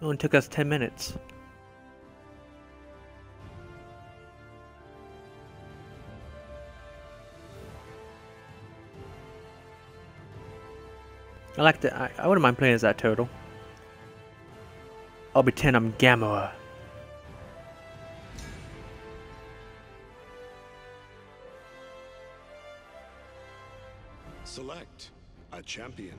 It only took us 10 minutes. I like that. I, I wouldn't mind playing as that turtle. I'll pretend I'm Gamera. Select a champion.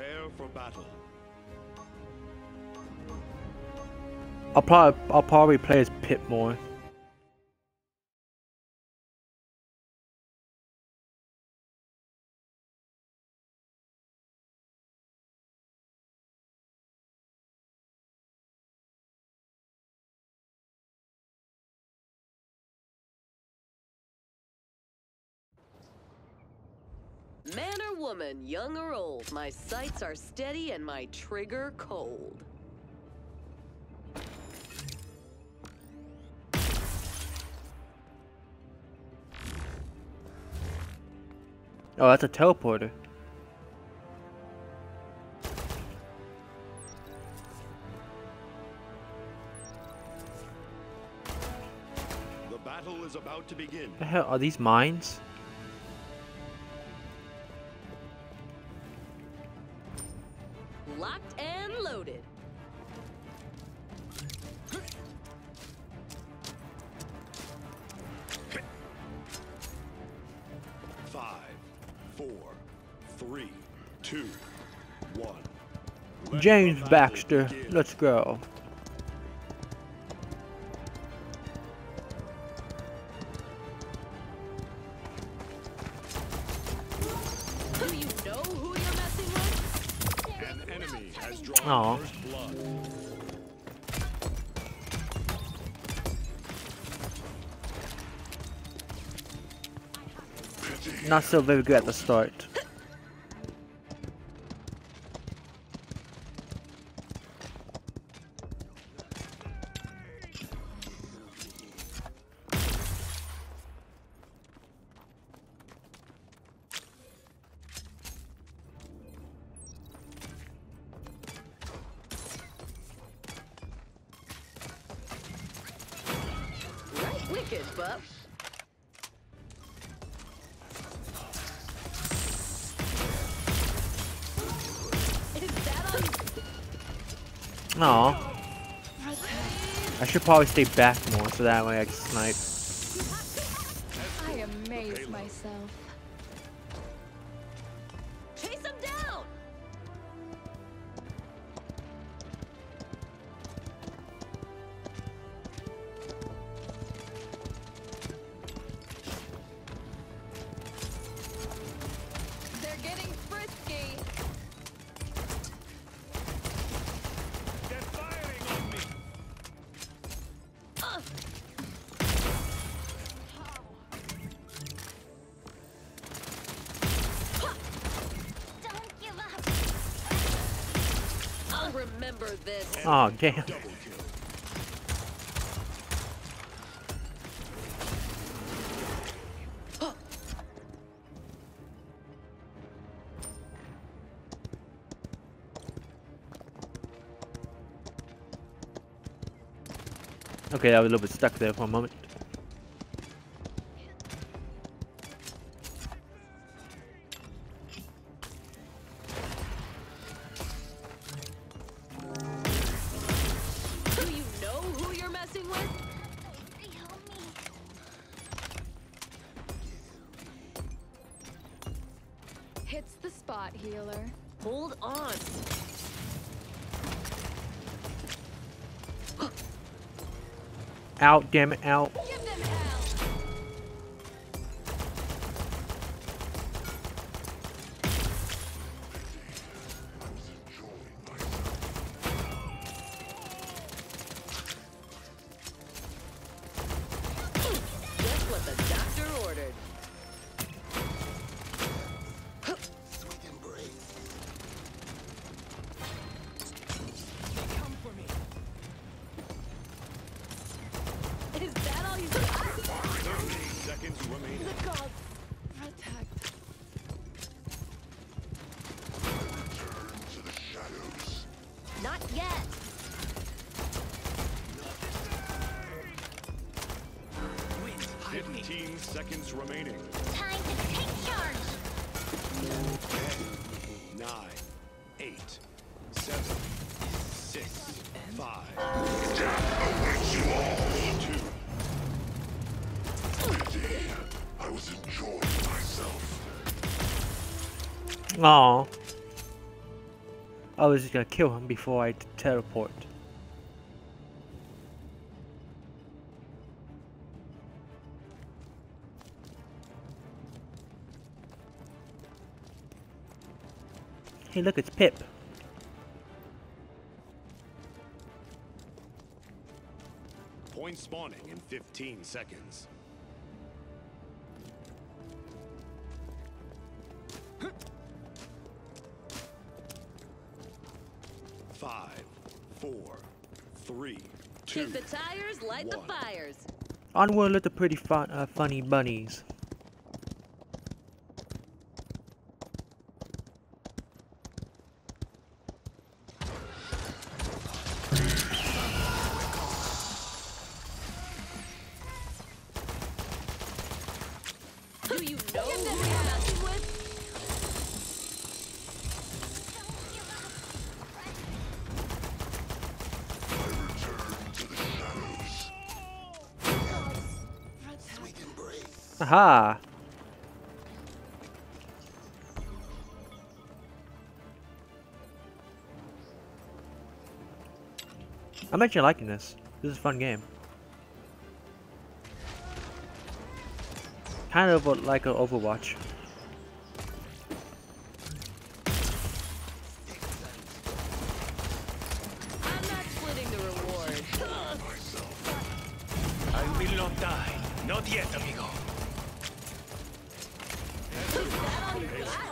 Prepare for battle. I'll probably I'll probably play as Pip more. Man or woman, young or old, my sights are steady and my trigger cold. Oh, that's a teleporter. The battle is about to begin. The hell are these mines? Locked and loaded. Five, four, three, two, one. Let James Baxter, let's go. Blood. Not so very good at the start. On? Aw. I should probably stay back more so that way I can snipe. Remember this. Oh damn. Okay, I was a little bit stuck there for a moment. The spot, healer. Hold on. Out, damn it, out. remaining. The gods protect. Return to the shadows. Not yet. Fifteen seconds remaining. Time to take charge. Ten, nine, eight, seven. Aw. I was just gonna kill him before I teleport. Hey, look, it's Pip. Point spawning in 15 seconds. Tires, light one. the fires. Onward with the pretty fun, uh, funny bunnies. Aha! I'm actually liking this. This is a fun game. Kind of like an Overwatch. I'm not splitting the reward. I will not die. Not yet, amigo. Thanks,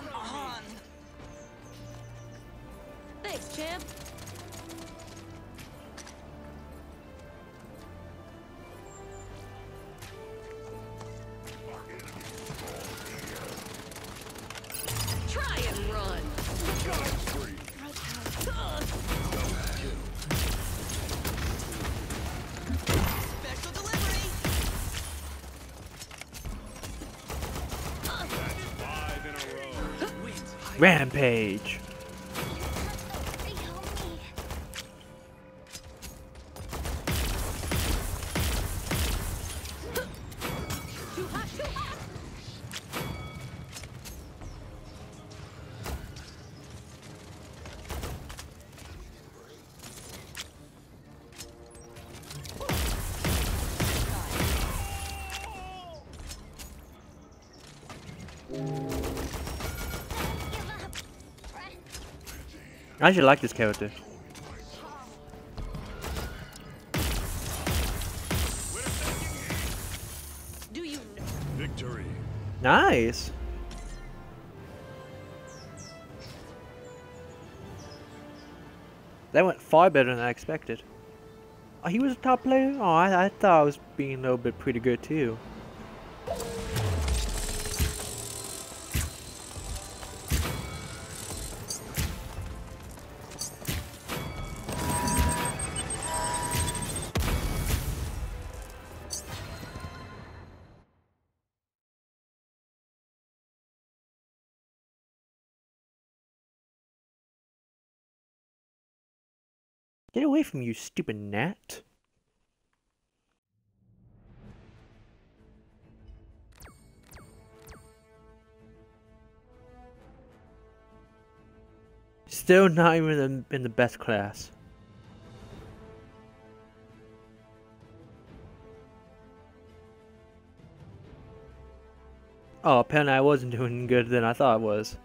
Rampage! I actually like this character. Do you? Victory. Nice! That went far better than I expected. Oh, he was a top player? Oh, I, I thought I was being a little bit pretty good too. Get away from you, stupid gnat. Still not even in, the best class. Oh, apparently I wasn't doing good than I thought I was.